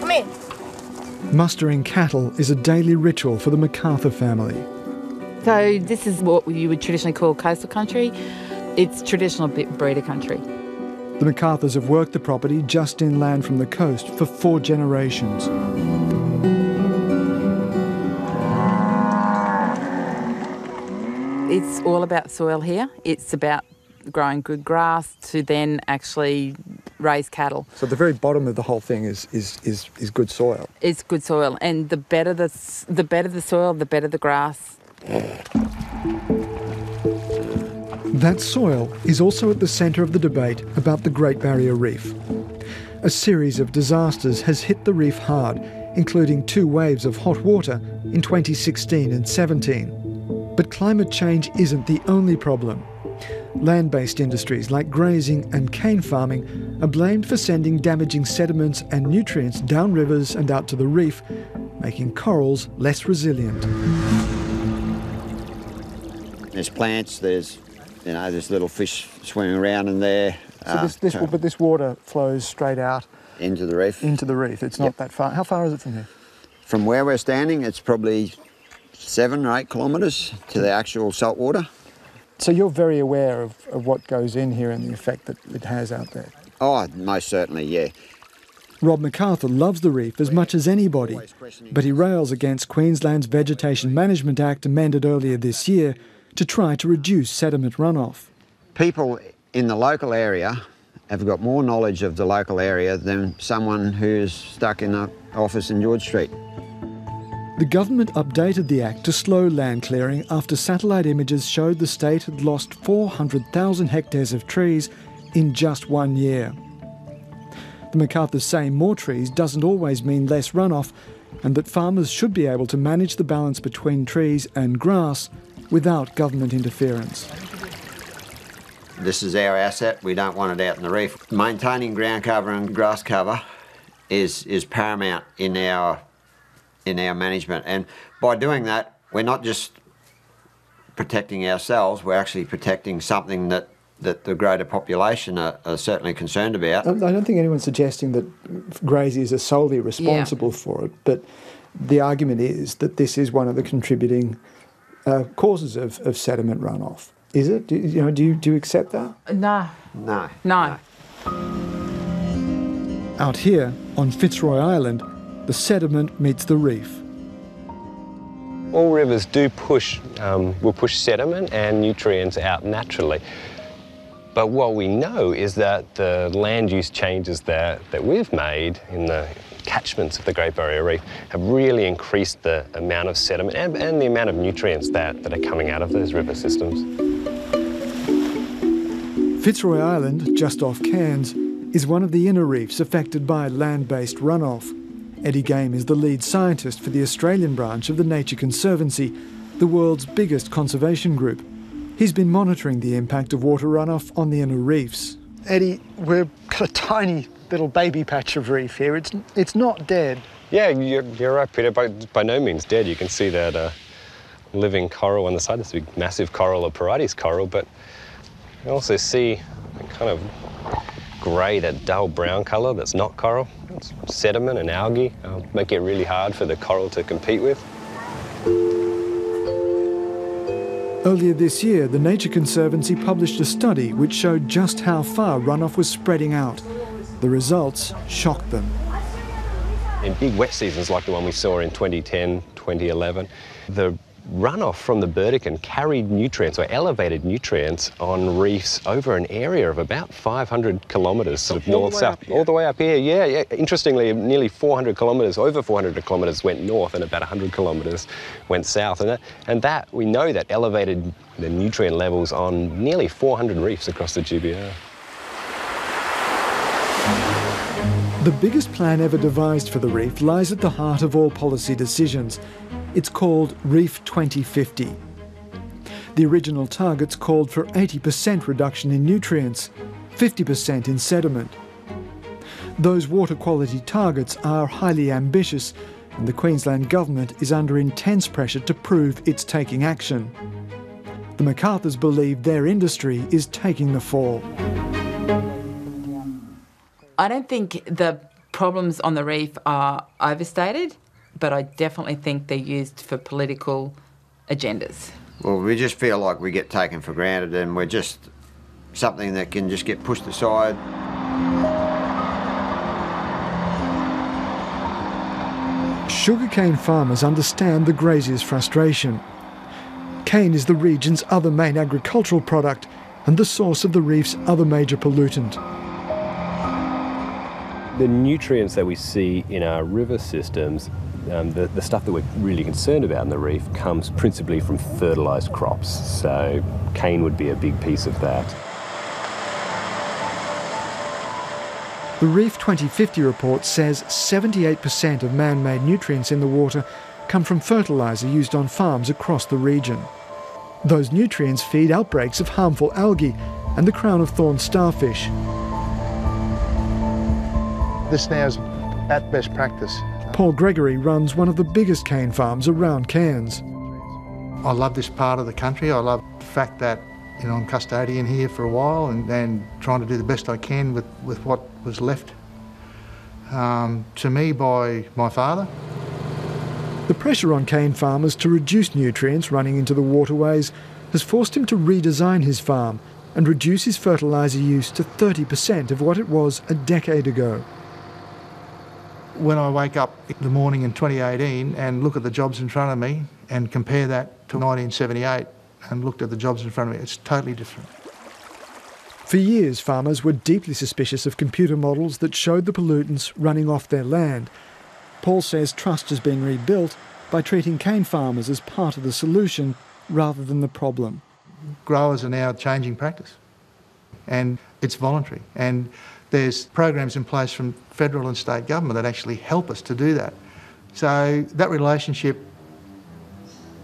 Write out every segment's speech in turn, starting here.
Come here. Mustering cattle is a daily ritual for the MacArthur family. So this is what you would traditionally call coastal country. It's traditional breeder country. The MacArthurs have worked the property just inland from the coast for four generations. It's all about soil here. It's about growing good grass to then actually raise cattle. So the very bottom of the whole thing is is is, is good soil. It's good soil, and the better the the better the soil, the better the grass. That soil is also at the centre of the debate about the Great Barrier Reef. A series of disasters has hit the reef hard, including two waves of hot water in 2016 and 17. But climate change isn't the only problem. Land based industries like grazing and cane farming are blamed for sending damaging sediments and nutrients down rivers and out to the reef, making corals less resilient. There's plants, there's you know, there's little fish swimming around in there. So this, this, uh, but this water flows straight out into the reef. Into the reef. It's not yep. that far. How far is it from here? From where we're standing, it's probably seven or eight kilometres to the actual salt water. So you're very aware of, of what goes in here and the effect that it has out there? Oh, most certainly, yeah. Rob MacArthur loves the reef as much as anybody, but he rails against Queensland's Vegetation Management Act amended earlier this year to try to reduce sediment runoff. People in the local area have got more knowledge of the local area than someone who's stuck in an office in George Street. The government updated the Act to slow land clearing after satellite images showed the state had lost 400,000 hectares of trees in just one year. The MacArthurs say more trees doesn't always mean less runoff and that farmers should be able to manage the balance between trees and grass without government interference. This is our asset, we don't want it out in the reef. Maintaining ground cover and grass cover is, is paramount in our in our management. And by doing that, we're not just protecting ourselves, we're actually protecting something that, that the greater population are, are certainly concerned about. I don't think anyone's suggesting that graziers are solely responsible yeah. for it, but the argument is that this is one of the contributing uh, causes of, of sediment runoff. Is it? Do, you know, do you, do you accept that? No. No. No. Out here on Fitzroy Island, the sediment meets the reef. All rivers do push, um, will push sediment and nutrients out naturally. But what we know is that the land use changes that, that we've made in the catchments of the Great Barrier Reef have really increased the amount of sediment and, and the amount of nutrients that, that are coming out of those river systems. Fitzroy Island, just off Cairns, is one of the inner reefs affected by land-based runoff. Eddie Game is the lead scientist for the Australian branch of the Nature Conservancy, the world's biggest conservation group. He's been monitoring the impact of water runoff on the inner reefs. Eddie, we've got a tiny little baby patch of reef here. It's, it's not dead. Yeah, you're, you're right, Peter. By, by no means dead. You can see that uh, living coral on the side. This big, massive coral, a Porites coral, but you also see kind of grey, that dull brown colour that's not coral. It's sediment and algae uh, make it really hard for the coral to compete with. Earlier this year, the Nature Conservancy published a study which showed just how far runoff was spreading out. The results shocked them. In big wet seasons like the one we saw in 2010, 2011, the runoff from the Burdekin carried nutrients or elevated nutrients on reefs over an area of about 500 kilometres, sort of north-south, all the way up here. Yeah, yeah. Interestingly, nearly 400 kilometres, over 400 kilometres went north and about 100 kilometres went south. And that, and that, we know that elevated the nutrient levels on nearly 400 reefs across the GBR. The biggest plan ever devised for the reef lies at the heart of all policy decisions. It's called Reef 2050. The original targets called for 80% reduction in nutrients, 50% in sediment. Those water quality targets are highly ambitious, and the Queensland Government is under intense pressure to prove it's taking action. The MacArthurs believe their industry is taking the fall. I don't think the problems on the reef are overstated, but I definitely think they're used for political agendas. Well, we just feel like we get taken for granted and we're just something that can just get pushed aside. Sugarcane farmers understand the grazier's frustration. Cane is the region's other main agricultural product and the source of the reef's other major pollutant. The nutrients that we see in our river systems, um, the, the stuff that we're really concerned about in the reef, comes principally from fertilised crops. So cane would be a big piece of that. The Reef 2050 report says 78% of man made nutrients in the water come from fertiliser used on farms across the region. Those nutrients feed outbreaks of harmful algae and the crown of thorns starfish. This now is at best practice. Paul Gregory runs one of the biggest cane farms around Cairns. I love this part of the country. I love the fact that you know I'm custodian here for a while and, and trying to do the best I can with, with what was left um, to me by my father. The pressure on cane farmers to reduce nutrients running into the waterways has forced him to redesign his farm and reduce his fertiliser use to 30% of what it was a decade ago. When I wake up in the morning in 2018 and look at the jobs in front of me and compare that to 1978 and looked at the jobs in front of me, it's totally different. For years, farmers were deeply suspicious of computer models that showed the pollutants running off their land. Paul says trust is being rebuilt by treating cane farmers as part of the solution rather than the problem. Growers are now changing practice and it's voluntary. And there's programs in place from federal and state government that actually help us to do that. So that relationship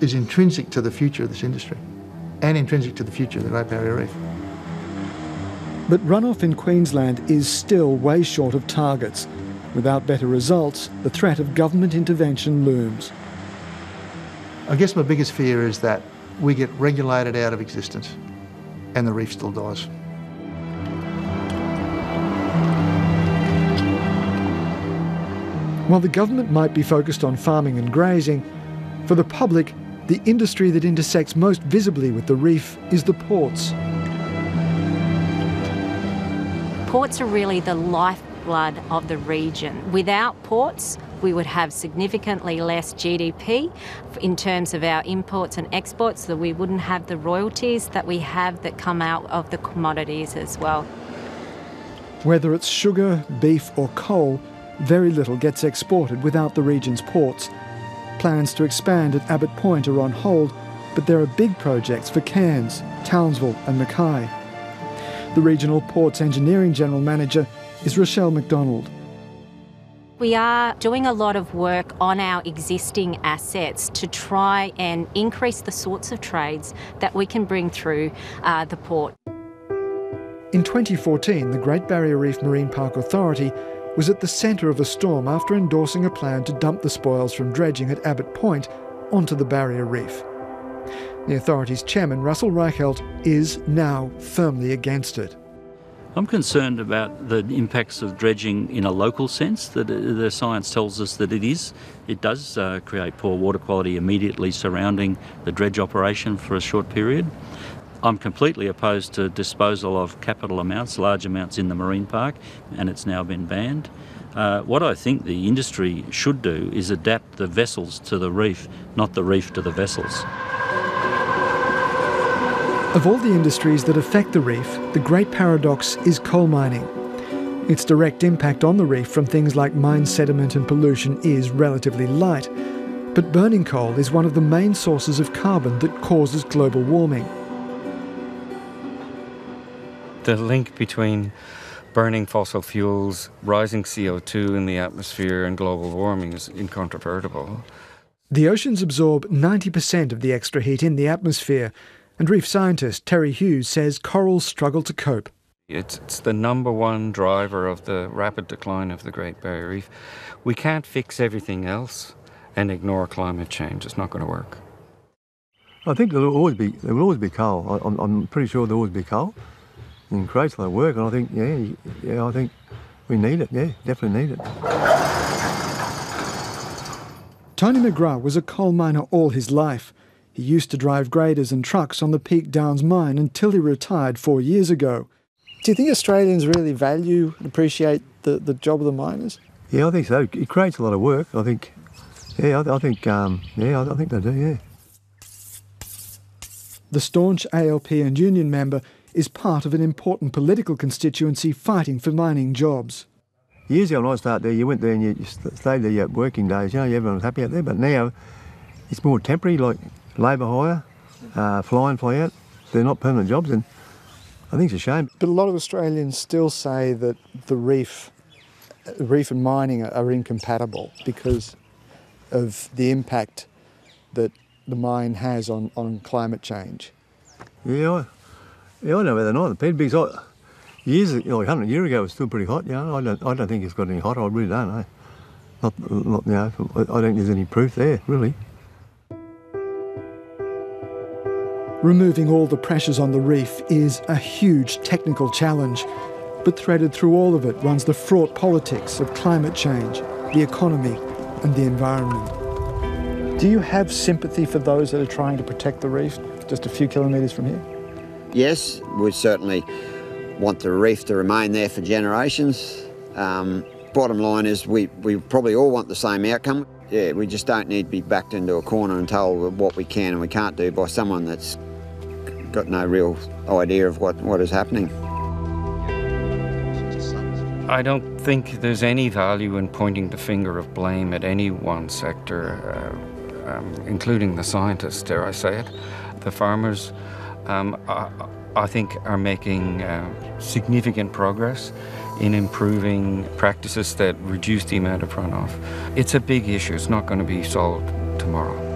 is intrinsic to the future of this industry and intrinsic to the future of the Great Barrier Reef. But runoff in Queensland is still way short of targets. Without better results, the threat of government intervention looms. I guess my biggest fear is that we get regulated out of existence and the reef still dies. While the government might be focused on farming and grazing, for the public, the industry that intersects most visibly with the reef is the ports. Ports are really the lifeblood of the region. Without ports, we would have significantly less GDP in terms of our imports and exports, so we wouldn't have the royalties that we have that come out of the commodities as well. Whether it's sugar, beef, or coal, very little gets exported without the region's ports. Plans to expand at Abbott Point are on hold, but there are big projects for Cairns, Townsville, and Mackay. The Regional Ports Engineering General Manager is Rochelle McDonald. We are doing a lot of work on our existing assets to try and increase the sorts of trades that we can bring through uh, the port. In 2014, the Great Barrier Reef Marine Park Authority was at the centre of a storm after endorsing a plan to dump the spoils from dredging at Abbott Point onto the Barrier Reef. The authority's chairman, Russell Reichelt, is now firmly against it. I'm concerned about the impacts of dredging in a local sense. That uh, the science tells us that it is. It does uh, create poor water quality immediately surrounding the dredge operation for a short period. I'm completely opposed to disposal of capital amounts, large amounts in the marine park, and it's now been banned. Uh, what I think the industry should do is adapt the vessels to the reef, not the reef to the vessels. Of all the industries that affect the reef, the great paradox is coal mining. Its direct impact on the reef from things like mine sediment and pollution is relatively light, but burning coal is one of the main sources of carbon that causes global warming. The link between burning fossil fuels, rising CO2 in the atmosphere, and global warming is incontrovertible. The oceans absorb 90% of the extra heat in the atmosphere, and reef scientist Terry Hughes says corals struggle to cope. It's, it's the number one driver of the rapid decline of the Great Barrier Reef. We can't fix everything else and ignore climate change. It's not going to work. I think there'll always be there will always be coal. I, I'm, I'm pretty sure there'll always be coal. And it creates a lot of work, and I think yeah, yeah, I think we need it. Yeah, definitely need it. Tony McGrath was a coal miner all his life. He used to drive graders and trucks on the Peak Downs mine until he retired four years ago. Do you think Australians really value and appreciate the, the job of the miners? Yeah, I think so. It creates a lot of work. I think. Yeah, I, I think. Um, yeah, I, I think they do. Yeah. The staunch ALP and union member is part of an important political constituency fighting for mining jobs. Years ago when I started there, you went there and you, you stayed there your working days, you know, everyone was happy out there. But now it's more temporary, like labour hire, uh, fly in, fly out. They're not permanent jobs and I think it's a shame. But a lot of Australians still say that the reef, reef and mining are, are incompatible because of the impact that the mine has on, on climate change. Yeah, I, yeah, I know whether or not. The because I, years, you know, 100 years ago, it was still pretty hot. You know, I don't, I don't think it's got any hotter. I really don't. know. Not, not, you know, I don't think there's any proof there, really. Removing all the pressures on the reef is a huge technical challenge, but threaded through all of it runs the fraught politics of climate change, the economy, and the environment. Do you have sympathy for those that are trying to protect the reef just a few kilometres from here? Yes, we certainly want the reef to remain there for generations. Um, bottom line is we, we probably all want the same outcome. Yeah, we just don't need to be backed into a corner and told what we can and we can't do by someone that's got no real idea of what, what is happening. I don't think there's any value in pointing the finger of blame at any one sector, uh, um, including the scientists, dare I say it. The farmers, um, I, I, think, are making uh, significant progress in improving practices that reduce the amount of runoff. It's a big issue, it's not going to be solved tomorrow.